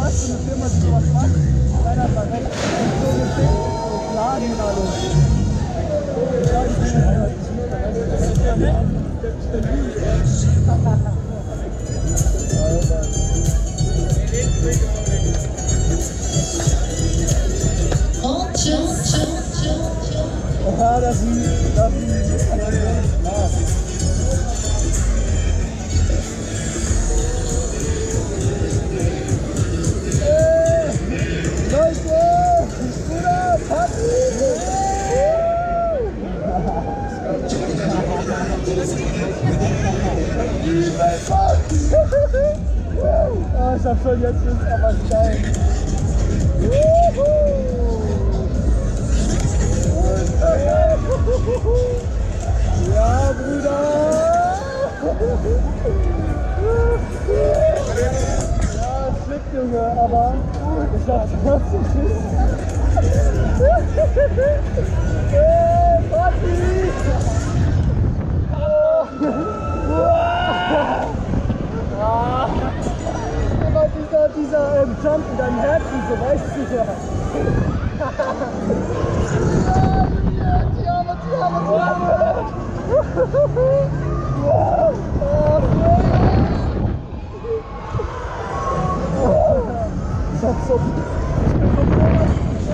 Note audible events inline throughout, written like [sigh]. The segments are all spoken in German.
hast du eine Firma, die sowas macht, keiner hat mal recht. So geschickt, so Klagen und alles. Und Ah, ich hab schon jetzt Lust, aber geil. Ja, Bruder! Ja, es schmeckt, Junge, aber ich hab trotzdem Schiss. Dieser, ähm, Jump in deinem Herzen, so weißt du. Oh, Ich hab so.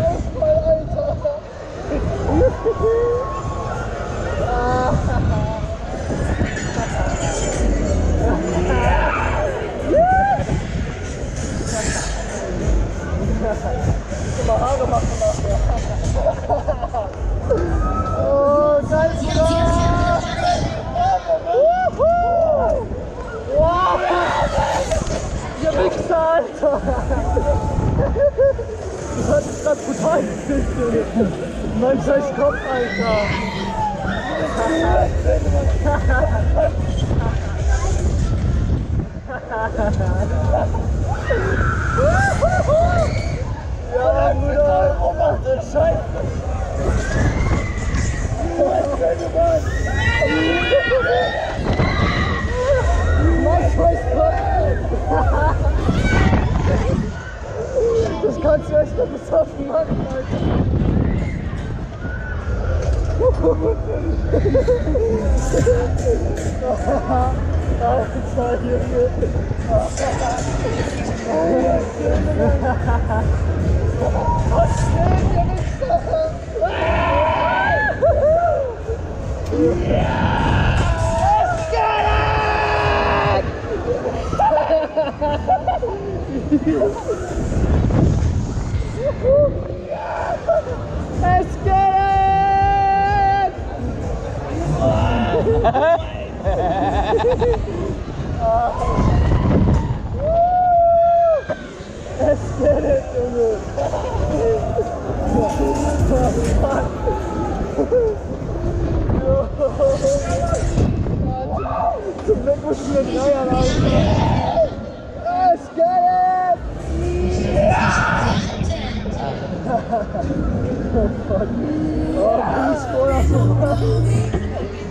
Ausfall, Alter. Immer Haare machen nachher. Oh, geil. Wow. Ihr Wichser, Alter. Das hat mich grad brutal gekriegt, Mein scheiß Kopf, Alter. Ja, Bruder. Oh, mach den Scheiß. Mein scheiß Kopf. Das kannst du echt noch besoffen machen, Alter. [laughs] Alter, Junge. Let's get it! Let's get it, Junge! Zum Glück müssen wir Dreier laufen. Get it! Oh,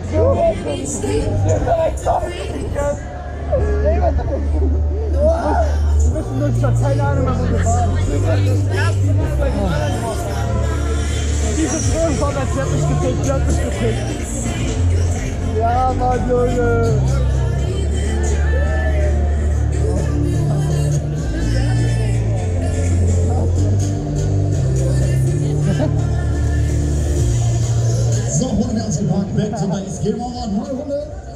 So, direkt auf Ey, was Du bist in Deutschland, keine Ahnung, wo wir waren. Diese Drohnenfahrt, die hat mich gekriegt, die hat mich gekriegt. Ja, Mann, Junge. My Game Over. Neue Runde.